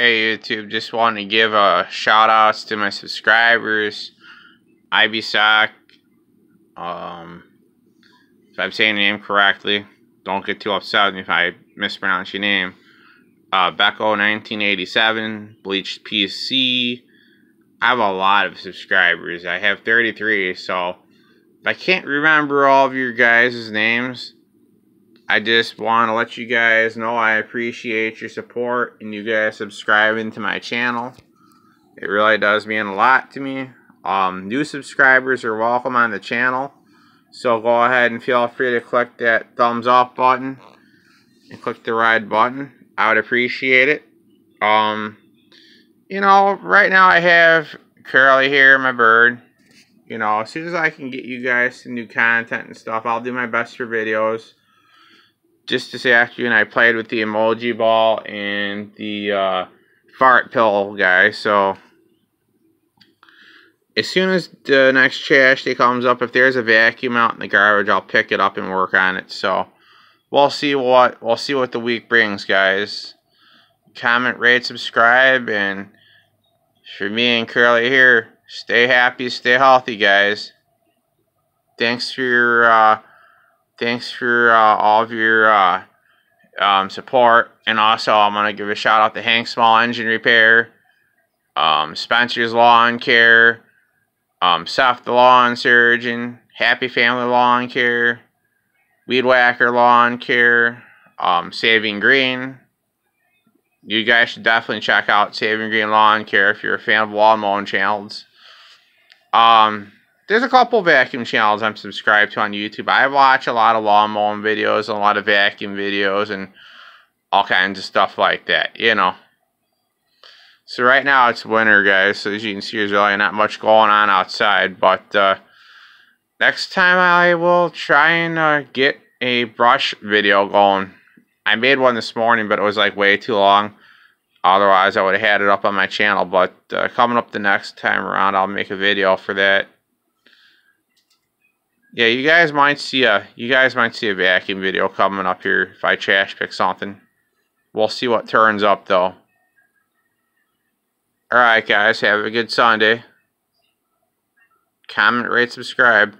Hey YouTube, just wanted to give a shout outs to my subscribers. Ivy Sock. Um, if I'm saying your name correctly, don't get too upset if I mispronounce your name. Uh, Becco 1987, Bleached PC. I have a lot of subscribers. I have 33, so I can't remember all of your guys' names, I just want to let you guys know I appreciate your support and you guys subscribing to my channel. It really does mean a lot to me. Um, new subscribers are welcome on the channel. So go ahead and feel free to click that thumbs up button and click the ride button. I would appreciate it. Um, you know, right now I have Curly here, my bird. You know, as soon as I can get you guys some new content and stuff, I'll do my best for videos just this afternoon I played with the emoji ball and the uh, fart pill guy. So as soon as the next trash day comes up, if there's a vacuum out in the garbage, I'll pick it up and work on it. So we'll see what we'll see what the week brings, guys. Comment, rate, subscribe, and for me and Curly here, stay happy, stay healthy, guys. Thanks for your uh, thanks for uh, all of your uh, um, support. And also, I'm going to give a shout out to Hank Small Engine Repair, um, Spencer's Lawn Care, um, Seth the Lawn Surgeon, Happy Family Lawn Care, Weed Whacker Lawn Care, um, Saving Green. You guys should definitely check out Saving Green Lawn Care if you're a fan of lawn mowing channels. Um, there's a couple vacuum channels I'm subscribed to on YouTube. I watch a lot of lawn mowing videos, a lot of vacuum videos, and all kinds of stuff like that, you know. So right now it's winter, guys, so as you can see there's really not much going on outside, but uh, next time I will try and uh, get a brush video going. I made one this morning, but it was like way too long. Otherwise, I would have had it up on my channel, but uh, coming up the next time around, I'll make a video for that. Yeah, you guys might see a you guys might see a vacuum video coming up here if I trash pick something. We'll see what turns up though. Alright guys, have a good Sunday. Comment, rate, subscribe.